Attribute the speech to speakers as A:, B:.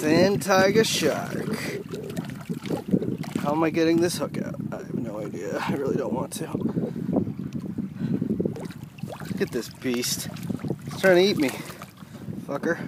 A: Sand tiger shark. How am I getting this hook out? I have no idea. I really don't want to. Look at this beast. It's trying to eat me. Fucker.